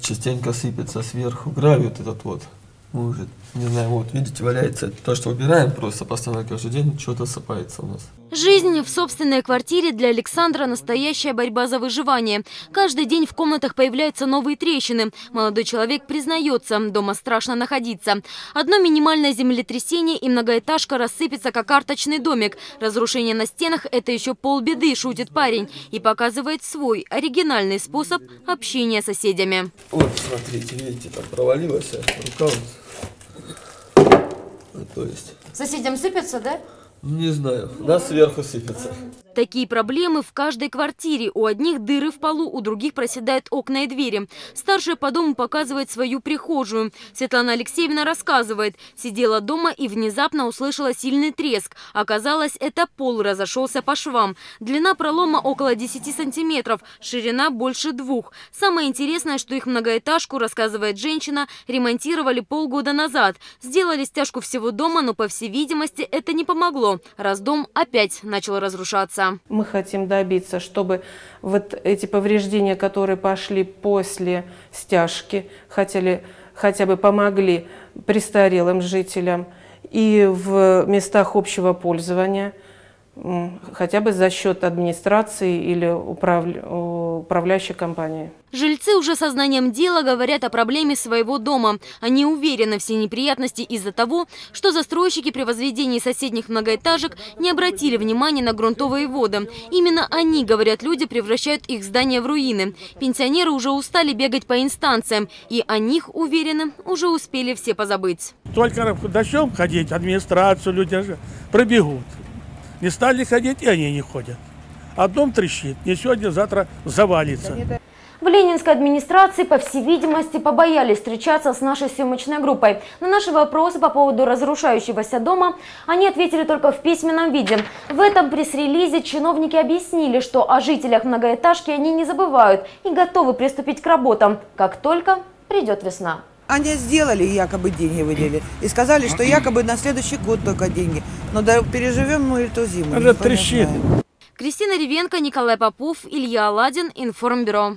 частенько сыпется сверху. Гравий вот этот вот. Может, не знаю, вот видите, валяется. То, что убираем просто постоянно каждый день, что-то сыпается у нас. Жизнь в собственной квартире для Александра – настоящая борьба за выживание. Каждый день в комнатах появляются новые трещины. Молодой человек признается, дома страшно находиться. Одно минимальное землетрясение и многоэтажка рассыпется, как карточный домик. Разрушение на стенах – это еще полбеды, шутит парень. И показывает свой оригинальный способ общения с соседями. Вот, смотрите, видите, там провалилась рука. Вот. То есть, Соседям сыпется, да? Не знаю, нас сверху сыпется. Такие проблемы в каждой квартире. У одних дыры в полу, у других проседают окна и двери. Старшая по дому показывает свою прихожую. Светлана Алексеевна рассказывает. Сидела дома и внезапно услышала сильный треск. Оказалось, это пол разошелся по швам. Длина пролома около 10 сантиметров, ширина больше двух. Самое интересное, что их многоэтажку, рассказывает женщина, ремонтировали полгода назад. Сделали стяжку всего дома, но, по всей видимости, это не помогло, раз дом опять начал разрушаться. Мы хотим добиться, чтобы вот эти повреждения, которые пошли после стяжки, хотели, хотя бы помогли престарелым жителям и в местах общего пользования, хотя бы за счет администрации или управля- управляющей компании. Жильцы уже сознанием дела говорят о проблеме своего дома. Они уверены, все неприятности из-за того, что застройщики при возведении соседних многоэтажек не обратили внимания на грунтовые воды. Именно они, говорят люди, превращают их здания в руины. Пенсионеры уже устали бегать по инстанциям, и о них, уверены, уже успели все позабыть. Только начнем ходить, администрацию люди же пробегут. Не стали ходить, и они не ходят. А дом трещит. Не сегодня, завтра завалится. В Ленинской администрации, по всей видимости, побоялись встречаться с нашей съемочной группой. На наши вопросы по поводу разрушающегося дома они ответили только в письменном виде. В этом пресс-релизе чиновники объяснили, что о жителях многоэтажки они не забывают и готовы приступить к работам, как только придет весна. Они сделали, якобы деньги выделили. И сказали, что якобы на следующий год только деньги. Но да, переживем мы эту зиму. Она трещит. Кристина Ревенко, Николай Попов, Илья Аладин, Информбюро.